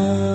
heart.